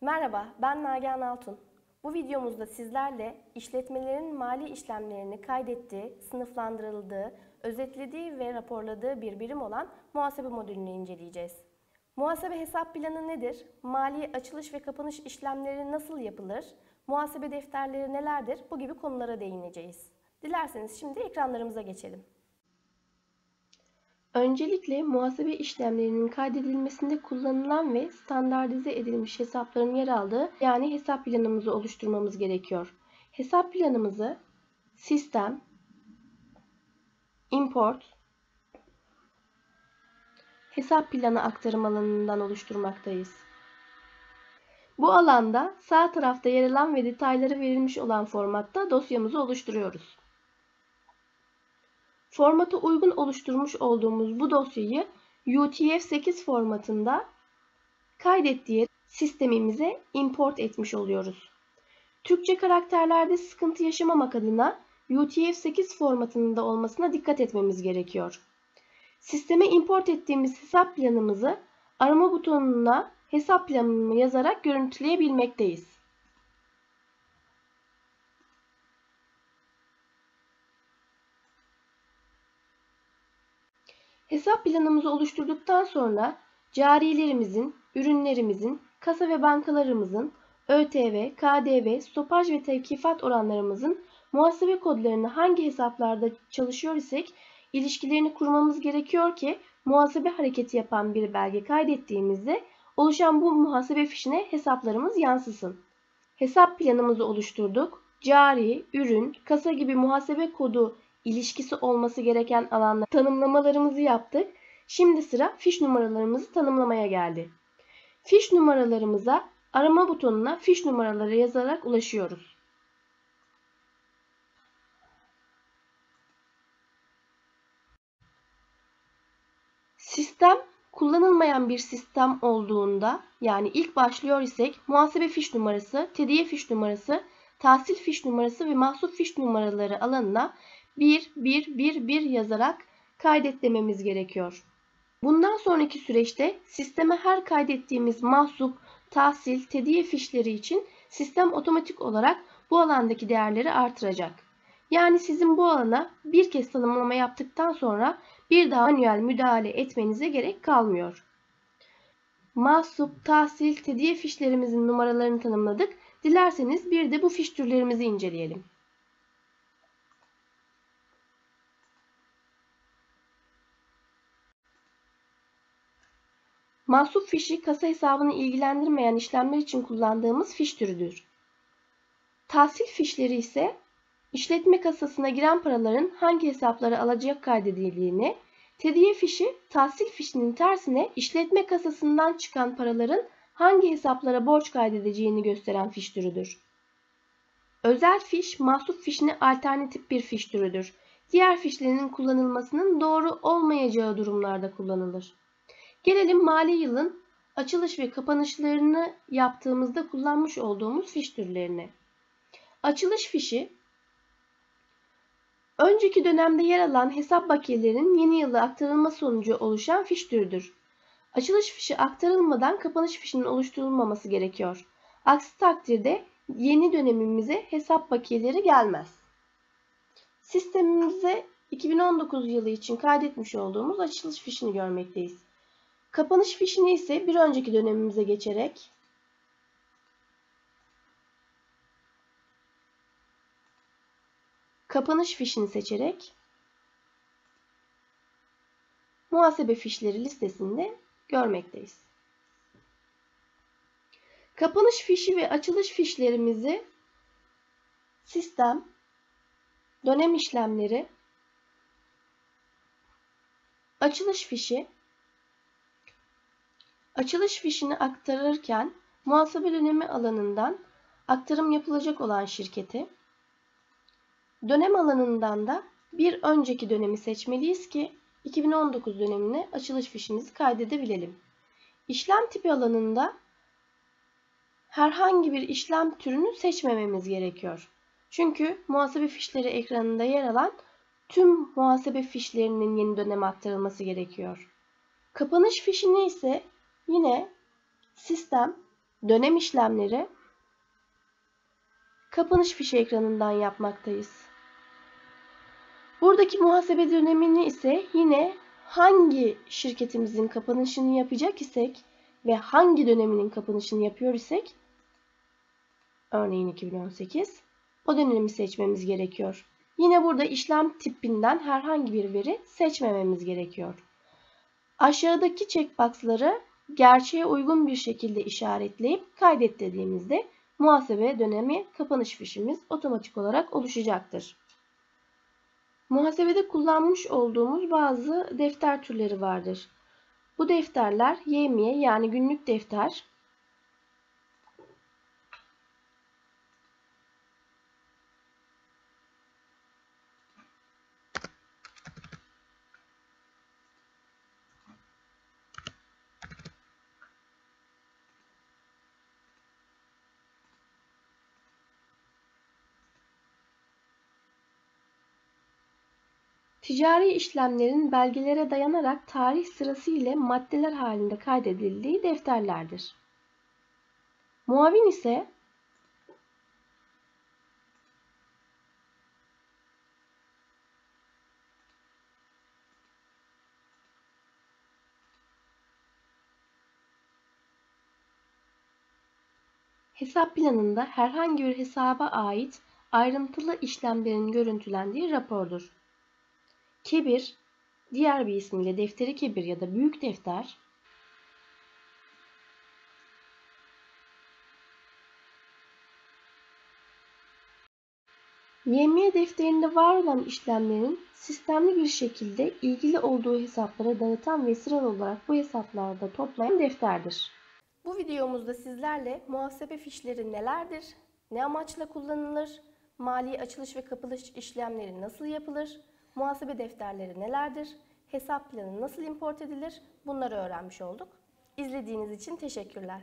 Merhaba, ben Nagihan Altun. Bu videomuzda sizlerle işletmelerin mali işlemlerini kaydettiği, sınıflandırıldığı, özetlediği ve raporladığı bir birim olan muhasebe modülünü inceleyeceğiz. Muhasebe hesap planı nedir? Mali açılış ve kapanış işlemleri nasıl yapılır? Muhasebe defterleri nelerdir? Bu gibi konulara değineceğiz. Dilerseniz şimdi ekranlarımıza geçelim. Öncelikle muhasebe işlemlerinin kaydedilmesinde kullanılan ve standartize edilmiş hesapların yer aldığı yani hesap planımızı oluşturmamız gerekiyor. Hesap planımızı sistem, import, hesap planı aktarım alanından oluşturmaktayız. Bu alanda sağ tarafta yer alan ve detayları verilmiş olan formatta dosyamızı oluşturuyoruz. Formata uygun oluşturmuş olduğumuz bu dosyayı UTF-8 formatında kaydet diye sistemimize import etmiş oluyoruz. Türkçe karakterlerde sıkıntı yaşamamak adına UTF-8 formatında olmasına dikkat etmemiz gerekiyor. Sisteme import ettiğimiz hesap planımızı arama butonuna hesap planını yazarak görüntüleyebilmekteyiz. Hesap planımızı oluşturduktan sonra carilerimizin, ürünlerimizin, kasa ve bankalarımızın, ÖTV, KDV, stopaj ve tevkifat oranlarımızın muhasebe kodlarını hangi hesaplarda çalışıyor isek ilişkilerini kurmamız gerekiyor ki muhasebe hareketi yapan bir belge kaydettiğimizde oluşan bu muhasebe fişine hesaplarımız yansısın. Hesap planımızı oluşturduk. Cari, ürün, kasa gibi muhasebe kodu ilişkisi olması gereken alanlar tanımlamalarımızı yaptık. Şimdi sıra fiş numaralarımızı tanımlamaya geldi. Fiş numaralarımıza arama butonuna fiş numaraları yazarak ulaşıyoruz. Sistem kullanılmayan bir sistem olduğunda yani ilk başlıyor isek muhasebe fiş numarası, tediye fiş numarası, tahsil fiş numarası ve mahsup fiş numaraları alanına 1, 1, 1, 1 yazarak kaydet dememiz gerekiyor. Bundan sonraki süreçte sisteme her kaydettiğimiz mahsup, tahsil, tediye fişleri için sistem otomatik olarak bu alandaki değerleri artıracak. Yani sizin bu alana bir kez tanımlama yaptıktan sonra bir daha manuel müdahale etmenize gerek kalmıyor. Mahsup, tahsil, tediye fişlerimizin numaralarını tanımladık. Dilerseniz bir de bu fiş türlerimizi inceleyelim. Mahsup fişi kasa hesabını ilgilendirmeyen işlemler için kullandığımız fiş türüdür. Tahsil fişleri ise işletme kasasına giren paraların hangi hesaplara alacak kaydedildiğini, tediye fişi tahsil fişinin tersine işletme kasasından çıkan paraların hangi hesaplara borç kaydedeceğini gösteren fiş türüdür. Özel fiş, mahsup fişine alternatif bir fiş türüdür. Diğer fişlerin kullanılmasının doğru olmayacağı durumlarda kullanılır. Gelelim mali yılın açılış ve kapanışlarını yaptığımızda kullanmış olduğumuz fiş türlerine. Açılış fişi önceki dönemde yer alan hesap bakiyelerin yeni yıla aktarılma sonucu oluşan fiş türüdür. Açılış fişi aktarılmadan kapanış fişinin oluşturulmaması gerekiyor. Aksi takdirde yeni dönemimize hesap bakiyeleri gelmez. Sistemimize 2019 yılı için kaydetmiş olduğumuz açılış fişini görmekteyiz. Kapanış fişini ise bir önceki dönemimize geçerek kapanış fişini seçerek muhasebe fişleri listesinde görmekteyiz. Kapanış fişi ve açılış fişlerimizi sistem, dönem işlemleri, açılış fişi Açılış fişini aktarırken muhasebe dönemi alanından aktarım yapılacak olan şirketi, dönem alanından da bir önceki dönemi seçmeliyiz ki 2019 dönemine açılış fişimizi kaydedebilelim. İşlem tipi alanında herhangi bir işlem türünü seçmememiz gerekiyor. Çünkü muhasebe fişleri ekranında yer alan tüm muhasebe fişlerinin yeni döneme aktarılması gerekiyor. Kapanış fişini ise Yine sistem, dönem işlemleri kapanış fişi ekranından yapmaktayız. Buradaki muhasebe dönemini ise yine hangi şirketimizin kapanışını yapacak isek ve hangi döneminin kapanışını yapıyor isek örneğin 2018 o dönemi seçmemiz gerekiyor. Yine burada işlem tipinden herhangi bir veri seçmememiz gerekiyor. Aşağıdaki checkbox'ları gerçeğe uygun bir şekilde işaretleyip kaydet dediğimizde muhasebe dönemi kapanış fişimiz otomatik olarak oluşacaktır. Muhasebede kullanmış olduğumuz bazı defter türleri vardır. Bu defterler YMİ yani günlük defter, Ticari işlemlerin belgelere dayanarak tarih sırası ile maddeler halinde kaydedildiği defterlerdir. Muavin ise hesap planında herhangi bir hesaba ait ayrıntılı işlemlerin görüntülendiği rapordur. Kebir, diğer bir ismiyle defteri kebir ya da büyük defter, YM defterinde var olan işlemlerin sistemli bir şekilde ilgili olduğu hesaplara dağıtan ve sıralı olarak bu hesaplarda toplayan defterdir. Bu videomuzda sizlerle muhasebe fişleri nelerdir, ne amaçla kullanılır, mali açılış ve kapılış işlemleri nasıl yapılır, muhasebe defterleri nelerdir, hesap planı nasıl import edilir bunları öğrenmiş olduk. İzlediğiniz için teşekkürler.